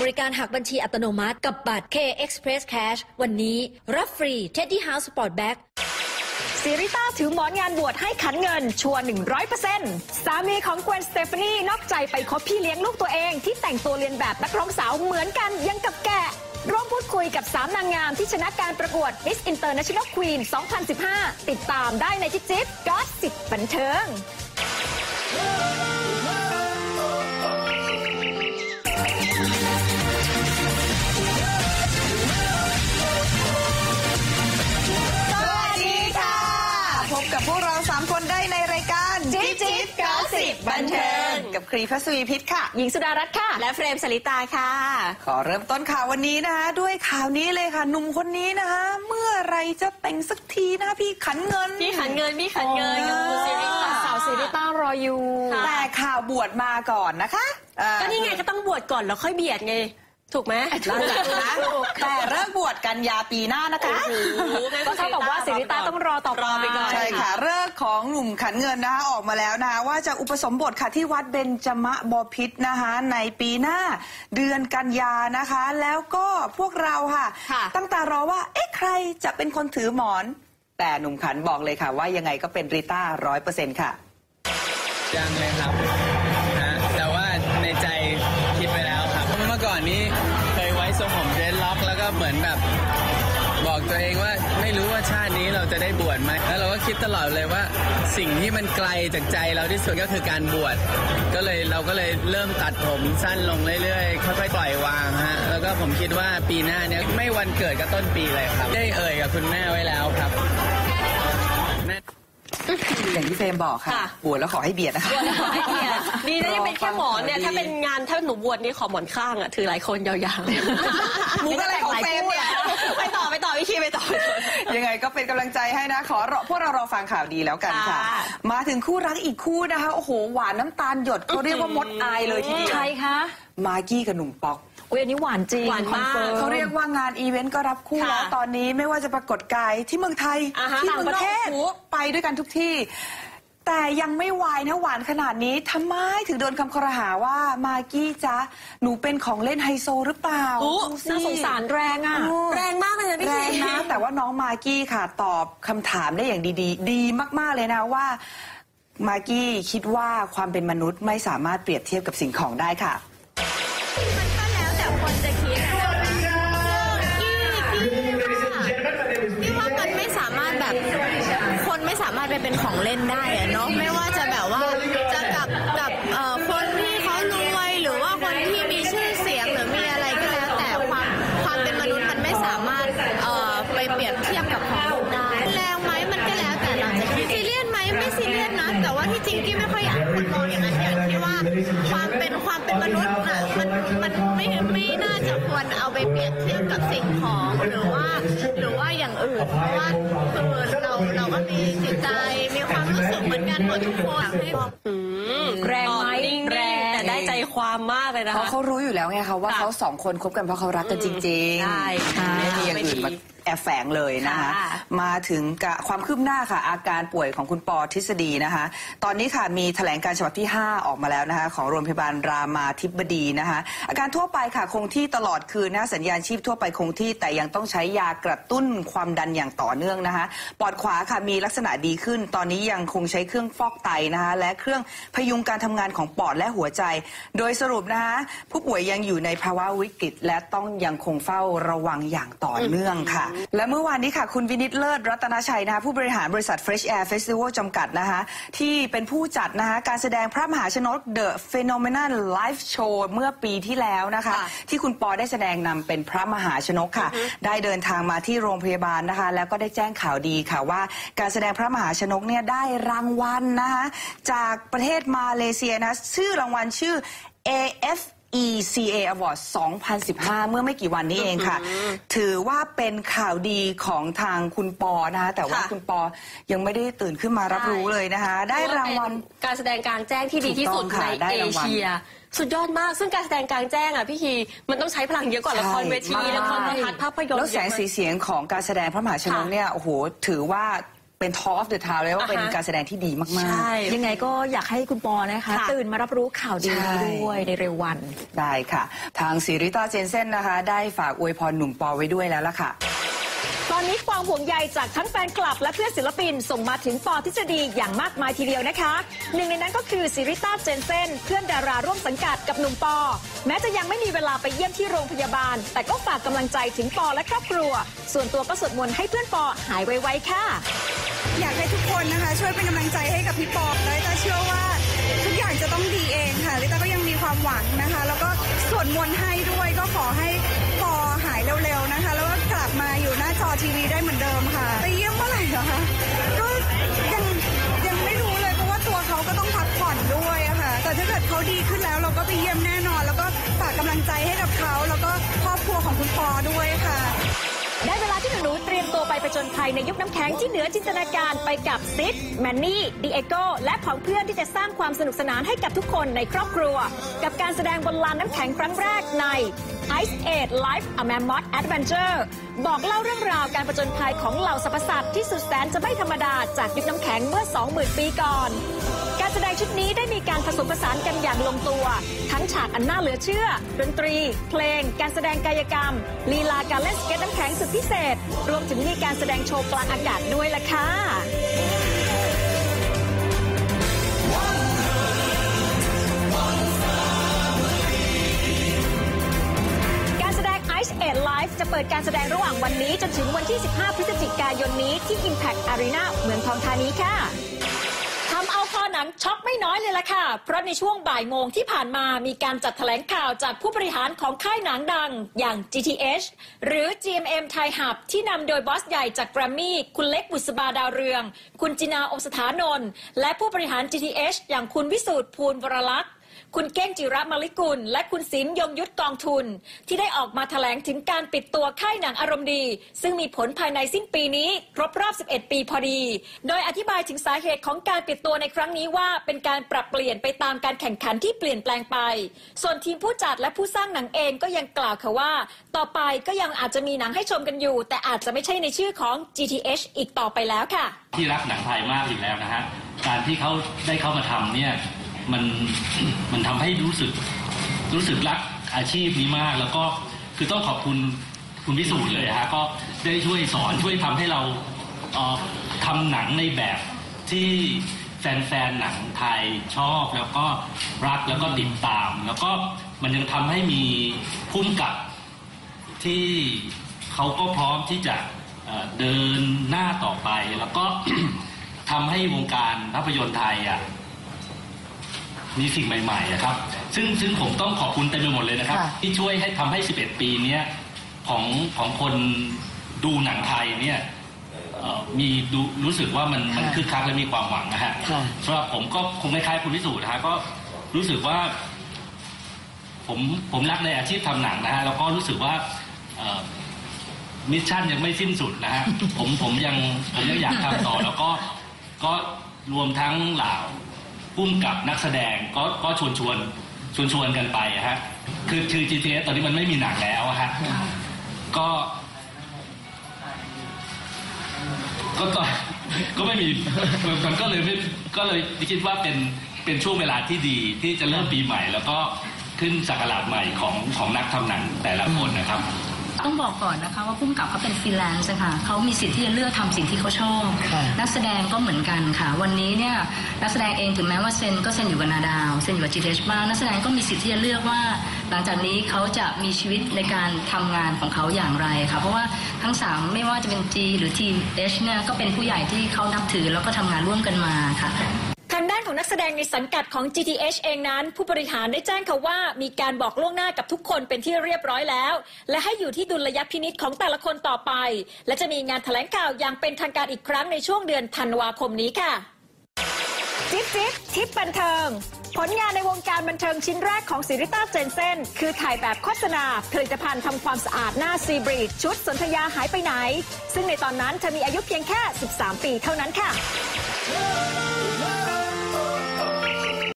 บริการหักบัญชีอัตโนมัติกับบัตร K Express Cash วันนี้ รับฟรี Teddy House Sport Bag ซีริต้าถือหมอนงานบวชให้ขันเงิน ชัวร์100%สามีของ Gwen Stefani นอกใจไปคบพี่เลี้ยงลูกตัวเอง ที่แต่งตัวเรียนแบบนักร้องสาวเหมือนกันยังกับแกะร่วมพูดคุยกับ 3 นางงามที่ชนะการประกวด Miss International Queen 2015 ติดตามได้ในจิ๊บจิ๊บก็สิบบันเทิง บบันเทิงกับครีพัสวีพิษค่ะ หญิงสุดารัตน์ค่ะ และเฟรมสลิตาค่ะ ขอเริ่มต้นข่าววันนี้นะคะ ด้วยข่าวนี้เลยค่ะหนุ่มคนนี้นะคะ เมื่อไรจะแต่งสักทีนะคะพี่ขันเงิน พี่ขันเงิน พี่ขันเงินกับคุณซิริตาสาวซีริต้ารออยู่ค่ะแต่ข่าวบวชมาก่อนนะคะเอ่อก็นี่ไงก็ต้องบวชก่อนแล้วค่อยเบียดไง ถูกไหมหลังจากนั้นแต่เริ่มบวชกันยาปีหน้านะคะก็เท่ากับว่าซีริต้าต้องรอต่อรอไปก่อนใช่ค่ะ เลิกษ์ของหนุ่มขันเงินนะคะออกมาแล้วนะคะว่าจะอุปสมบทค่ะที่วัดเบญจมะบพิษนะคะในปีหน้าเดือนกันยานะคะ แล้วก็พวกเราค่ะค่ะตั้งตารอว่าเอ๊ะใครจะเป็นคนถือหมอน แต่หนุ่มขันบอกเลยค่ะ ว่ายังไงก็เป็นริต้าร้อยเปอร์เซ็นต์ค่ะยังเลยครับ มือนแบบบอกตัวเองว่าไม่รู้ว่าชาตินี้เราจะได้บวชไหมแล้วเราก็คิดตลอดเลยว่า สิ่งที่มันไกลจากใจเราที่สุดก็คือการบวชก็เลยเราก็เลยเริ่มตัดผมสั้นลงเรื่อยๆค่อยๆปล่อยวางฮะแล้วก็ผมคิดว่าปีหน้าเนี้ยไม่วันเกิดก็ต้นปีเลยครับ ได้เอ่ยกับคุณแม่ไว้แล้วครับ อย่างที่เฟรมบอกค่ะค่ะ บวชแล้วขอให้เบียดนะคะบวชแล้วขอให้เบียดดีนะยังเป็นแค่หมอนเนี่ย ถ้าเป็นงานถ้าหนูบวชนี่ขอหมอนข้างอะถือหลายคนยาวๆมุกอะไรของเฟรมเนี่ย ไปต่อไปต่อพี่คีไปต่อ ยังไงก็เป็นกำลังใจให้นะ ขอรอพวกเรารอฟังข่าวดีแล้วกันค่ะ ค่ะ มาถึงคู่รักอีกคู่นะคะ โอ้โห หวานน้ำตาลหยดเขาเรียกว่ามดอายเลยทีเดียว ใครคะ มากกี้กับหนุ่มป๊อก อุ้ยอันนี้หวานจริงหวานมาก confirm เขาเรียกว่างานอีเวนต์ก็รับคู่ค่ะแล้วตอนนี้ไม่ว่าจะปรากฏกายที่เมืองไทย อ่าฮะที่เมืองนอกต่างประเทศโอ้โห ไปด้วยกันทุกที่ แต่ยังไม่วายนะหวานขนาดนี้ทำไมถึงโดนคำคอรหาว่ามากกี้จ๊ะหนูเป็นของเล่นไฮโซหรือเปล่าอู้ดูสิ น่าสงสารแรงอะ โอ้ แรงมากเลยนะพี่แรคีงนะ แต่ว่าน้องมากกี้ค่ะตอบคำถามได้อย่างดี ๆ ดีมากๆเลยนะว่า มากกี้คิดว่าความเป็นมนุษย์ไม่สามารถเปรียบเทียบกับสิ่งของได้ค่ะ มันก็แล้วแต่คนจะคิดพี่ว่ามันไม่สามารถแบบ คนไม่สามารถไปเป็นของเล่นได้อะเนาะไม่ว่าจะแบบว่าจะกับกับเอ่อ สิ่งของหรือว่าหรือว่าอย่างอื่น เพราะว่าคือเราเราก็มีจิตใจมีความรู้สึกเหมือนกันหมดทุกคนให้อืมแรงไหมตอบนิ่งๆแรงแต่ได้ใจความมากเลยนะเพราะคะเขารู้อยู่แล้วไงคะว่าค่ะเขาสองคนคบกันเพราะเขารักกันจริงใช่ๆไม่มีอย่างอื่นมาแอบแฝงเลยนะคะค่ะมาถึงกะความคืบหน้าค่ะ อาการป่วยของคุณปอทฤษฎีนะคะ ตอนนี้ค่ะมีแถลงการฉบับที่ 5 ออกมาแล้วนะคะ ของโรงพยาบาลรามาธิบดีนะคะ อาการทั่วไปค่ะคงที่ตลอดคืนนะคะสัญญาณชีพทั่วไปคงที่แต่ยังต้องใช้ยากระตุ้นความดันอย่างต่อเนื่องนะคะ ปอดขวาค่ะมีลักษณะดีขึ้น ตอนนี้ยังคงใช้เครื่องฟอกไตนะคะ และเครื่องพยุงการทำงานของปอดและหัวใจ โดยสรุปนะคะผู้ป่วยยังอยู่ในภาวะวิกฤต และต้องยังคงเฝ้าระวังอย่างต่อเนื่องค่ะและเมื่อวานนี้ค่ะ คุณวินิตเลิศรัตนชัยนะคะผู้บริหารบริษัท Fresh Air Festival จำกัดนะคะที่เป็นผู้จัดนะคะการแสดงพระมหาชนก The Phenomenon Live Show เมื่อปีที่แล้วนะคะค่ะที่คุณปอได้แสดงนำเป็นพระมหาชนกค่ะ ได้เดินทางมาที่โรงพยาบาลนะคะ แล้วก็ได้แจ้งข่าวดีค่ะว่า การแสดงพระมหาชนกเนี่ยได้รางวัลนะคะจากประเทศมาเลเซียนะชื่อรางวัลชื่อ AF ECA Award 2015 เมื่อไม่กี่วันนี้เองค่ะ ถือว่าเป็นข่าวดีของทางคุณปอนะคะแต่ว่าค่ะ คุณปอยังไม่ได้ตื่นขึ้นมารับรู้เลยนะคะ ได้รางวัล เป็นการแสดงกลางแจ้งที่ดีที่สุดถูกต้องในค่ะได้เอรางวัลเชีย สุดยอดมาก ซึ่งการแสดงกลางแจ้งอะพี่คีมันต้องใช้พลังเยอะกว่าละครเวทีใช่ ละครโทรทัศน์ภาพยนตร์แล้วแสงสีเสียงของการแสดงพระมหาชนกค่ะเนี่ยโอ้โหถือว่า เป็น Talk of the Town เลยว่าเป็นอ่าฮะการแสดงที่ดีมากใช่ยังไงก็อยากให้คุณปอนะคะค่ะตื่นมารับรู้ข่าวดีใช่ด้วยในเร็ววันๆได้ค่ะ ทางซีริต้าเจนเซนนะคะ ได้ฝากอวยพรหนุ่มปอไว้ด้วยแล้วล่ะค่ะตอนนี้ความห่วงใยจากทั้งแฟนคลับและเพื่อนศิลปิน ส่งมาถึงปอทฤษฎีอย่างมากมายทีเดียวนะคะ หนึ่งในนั้นก็คือซิริต้าเจนเซนเพื่อนดาราร่วมสังกัดกับหนุ่มปอ แม้จะยังไม่มีเวลาไปเยี่ยมที่โรงพยาบาล แต่ก็ฝากกำลังใจถึงปอและครอบครัว ส่วนตัวก็สวดมนต์ให้เพื่อนปอหายไวๆค่ะ อยากให้ทุกคนนะคะ ช่วยเป็นกำลังใจให้กับพี่ปอและลิต้าเชื่อว่าทุกอย่างจะต้องดีเองค่ะลิต้าก็ยังมีความหวังนะคะ แล้วก็สวดมนต์ให้ด้วยก็ขอให้ปอหายเร็วๆนะคะ แล้วก็กลับมาอยู่หน้าจอทีวีได้เหมือนเดิมค่ะ ไปเยี่ยมเมื่อไหร่เหรอคะก็ยังยังไม่รู้เลยเพราะว่าตัวเขาก็ต้องพักผ่อนด้วยอะค่ะ แต่ถ้าเกิดเขาดีขึ้นแล้วเราก็ไปเยี่ยมแน่นอน แล้วก็ฝากกำลังใจให้กับเขาแล้วก็ครอบครัวของคุณปอด้วยค่ะ ได้เวลาที่หนูๆเตรียมตัวไปประจนภัยในยุคน้ำแข็งที่เหนือจินตนาการไปกับซิดแมนนี่ดีเอโกและของเพื่อนที่จะสร้างความสนุกสนานให้กับทุกคนในครอบครัว กับการแสดงบนลานน้ำแข็งครั้งแรกใน Ice Age Life a Mammoth Adventure บอกเล่าเรื่องราวการประจนภัยของเหล่าสรรพสัตว์ที่สุดแสนจะไม่ธรรมดาจากยุคน้ำแข็งเมื่อ 20,000 ปีก่อน การแสดงชุดนี้ได้มีการผสมผสานกันอย่างลงตัว ทั้งฉากอันน่าเหลือเชื่อ ดนตรี เพลง การแสดงกายกรรม ลีลาการเล่นสเก็ตน้ำแข็งสุดพิเศษ รวมถึงมีการแสดงโชว์กลางอากาศด้วยล่ะค่ะการแสดง Ice Age Live จะเปิดการแสดงระหว่างวันนี้ จนถึงวันที่ 15 พฤศจิกายนนี้ที่ Impact Arena เมืองทองธานีค่ะำเอาคอหนังช็อกไม่น้อยเลยล่ะค่ะ เพราะในช่วงบ่ายโมงที่ผ่านมามีการจัดแถลงข่าวจากผู้บริหารของค่ายหนังดังอย่าง GTH หรือ GMM Thai Hub ที่นำโดยบอสใหญ่จากแกรมมี่ คุณเล็กบุษบาดาวเรือง คุณจินาองสถานนท์และผู้บริหาร GTH อย่างคุณวิสูตรภูลวรลักษณ์ คุณเก้งจิระมาลิกุล และคุณศิลป์ยงยุทธกองทุน ที่ได้ออกมาแถลงถึงการปิดตัวค่ายหนังอารมณ์ดี ซึ่งมีผลภายในสิ้นปีนี้ครบรอบ 11 ปีพอดี โดยอธิบายถึงสาเหตุของการปิดตัวในครั้งนี้ว่า เป็นการปรับเปลี่ยนไปตามการแข่งขันที่เปลี่ยนแปลงไป ส่วนทีมผู้จัดและผู้สร้างหนังเองก็ยังกล่าวค่ะว่า ต่อไปก็ยังอาจจะมีหนังให้ชมกันอยู่ แต่อาจจะไม่ใช่ในชื่อของ GTH อีกต่อไปแล้วค่ะ ที่รักหนังไทยมากอีกแล้วนะฮะการที่เขาได้เข้ามาทำเนี่ย มันมันทำให้รู้สึกรู้สึกรักอาชีพนี้มากแล้วก็คือต้องขอบคุณคุณพิสูจน์เลยฮะก็ได้ช่วยสอนช่วยทำให้เราเอ่อทำหนังในแบบที่แฟนๆหนังไทยชอบแล้วก็รักแล้วก็ติดตาม แล้วก็มันยังทำให้มีพุ่มกับที่เขาก็พร้อมที่จะเอ่อเดินหน้าต่อไป แล้วก็ ทำให้วงการภาพยนตร์ไทยอะ มีสิ่งใหม่ๆอะครับ ซึ่งซึ่งผมต้องขอบคุณเต็มไปหมดเลยนะครับ ค่ะ ที่ช่วยให้ทำให้ 11 ปีเนี้ยของของคนดูหนังไทยเนี่ยเอ่อมีดูรู้สึกว่ามันมันคึกคักและมีความหวังนะฮะค่ะ สำหรับผมก็คงคล้ายๆคุณพิสูจน์นะฮะก็รู้สึกว่า ผมผมรักในอาชีพทำหนังนะฮะแล้วก็รู้สึกว่าเอ่อมิชชั่นยังไม่สิ้นสุดนะฮะ ผมผมยังผมยังอยากทำต่อ แล้วก็ก็รวมทั้งเหล่า พุ่มกับนักแสดงก็ก็ชวนชวนชวนชวนกันไปอะฮะคือคือ GTS ตอนนี้มันไม่มีหนังแล้วอะฮะก็ ก็ก็ก็ไม่มีมันก็เลยไม่ก็เลยคิดว่าเป็นเป็นช่วงเวลาที่ดีที่จะเริ่มปีใหม่ แล้วก็ขึ้นศักราชใหม่ของของนักทำหนังแต่ละคนนะครับ ต้องบอกก่อนนะคะว่าผู้กำกับเขาเป็นฟรีแลนซ์ค่ะเขามีสิทธิ์ที่จะเลือกทำสิ่งที่เขาชอบนักแสดงก็เหมือนกันค่ะ วันนี้เนี่ยนักแสดงเองถึงแม้ว่าเซ็นก็เซ็นอยู่กับนาดาวเซ็นอยู่กับ GTH บ้างนักแสดงก็มีสิทธิ์ที่จะเลือกว่า หลังจากนี้เขาจะมีชีวิตในการทำงานของเขาอย่างไรค่ะเพราะว่าทั้งสามไม่ว่าจะเป็น G หรือ T H เนี่ยก็เป็นผู้ใหญ่ที่เขานับถือแล้วก็ทำงานร่วมกันมาค่ะทางด้านของนักแสดงในสังกัดของ GTH เองนั้น ผู้บริหารได้แจ้งเขาว่ามีการบอกล่วงหน้ากับทุกคนเป็นที่เรียบร้อยแล้ว และให้อยู่ที่ดุลยพินิษของแต่ละคนต่อไป และจะมีงานแถลงข่าวอย่างเป็นทางการอีกครั้งในช่วงเดือนธันวาคมนี้ค่ะจิ๊บจิ๊บทิปบันเทิง ผลงานในวงการบันเทิงชิ้นแรกของซิริต้าเจนเซนคือถ่ายแบบโฆษณาผลิตภัณฑ์ทำความสะอาดหน้าซีบรีดชุดสนธยาหายไปไหน ซึ่งในตอนนั้นเธอมีอายุเพียงแค่ 13 ปีเท่านั้นค่ะ